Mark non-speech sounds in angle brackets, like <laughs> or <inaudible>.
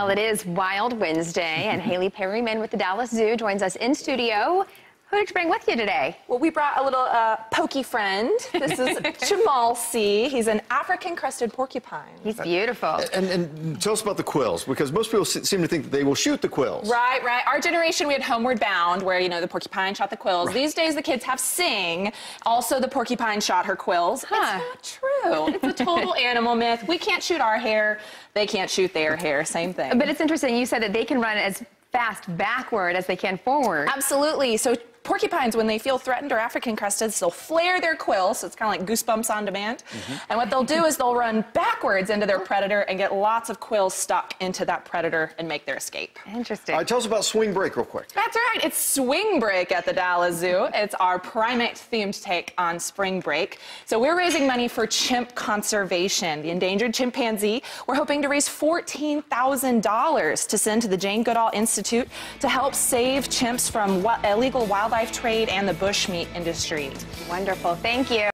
Well, it is Wild Wednesday, and <laughs> Haley Perryman with the Dallas Zoo joins us in studio. Who did you bring with you today? Well, we brought a little uh, pokey friend. This is <laughs> Jamal C. He's an African crested porcupine. He's beautiful. And, and tell us about the quills, because most people seem to think that they will shoot the quills. Right, right. Our generation, we had Homeward Bound, where, you know, the porcupine shot the quills. These days, the kids have Sing. Also, the porcupine shot her quills. Huh. It's not true. It's a total <laughs> animal myth. We can't shoot our hair. They can't shoot their hair. Same thing. But it's interesting, you said that they can run as fast backward as they can forward. Absolutely. So porcupines, when they feel threatened or African cresteds, they'll flare their quills. So it's kind of like goosebumps on demand. Mm-hmm. And what they'll do is they'll run backwards into their predator and get lots of quills stuck into that predator and make their escape. Interesting. All right, tell us about swing break real quick. That's right. It's Swing Break at the Dallas Zoo. It's our primate themed take on spring break. So we're raising money for chimp conservation, the endangered chimpanzee. We're hoping to raise $14,000 to send to the Jane Goodall Institute to help save chimps from illegal illegal wildlife trade and the bushmeat industry. Wonderful. Thank you.